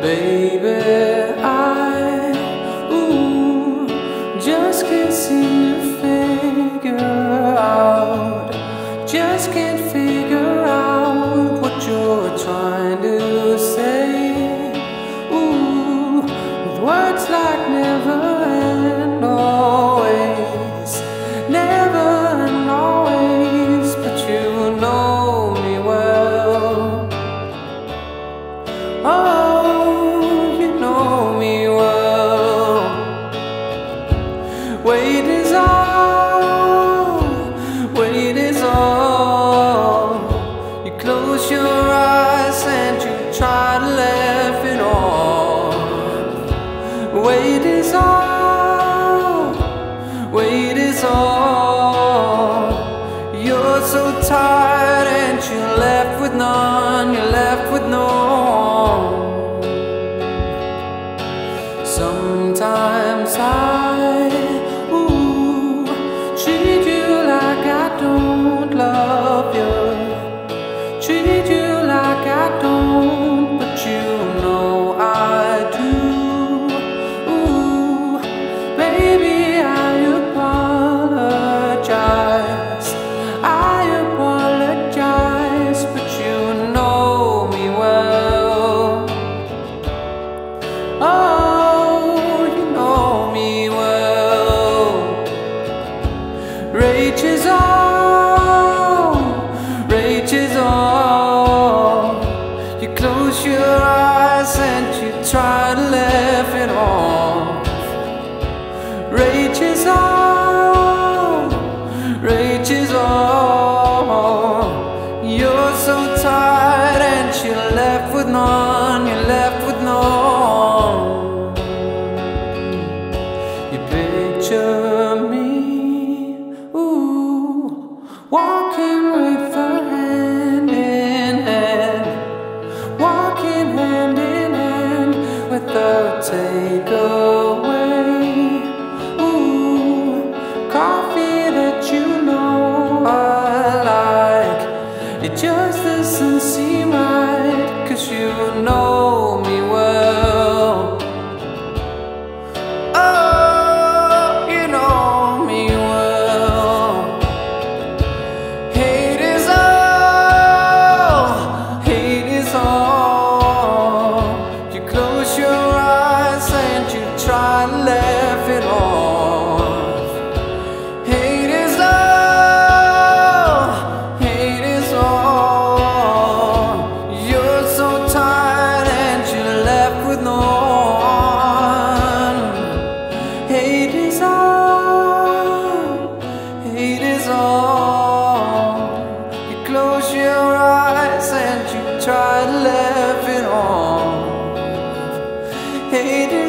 Baby, I just can't seem to figure out. Just can't figure out what you're trying to say. Ooh, with words like never and always, never and always, but you know me well. Oh. Wait is all, wait is all. You're so tired and you're left with none, you're left with no nós. you just listen, see my, cause you know me well. got laughing off. Haters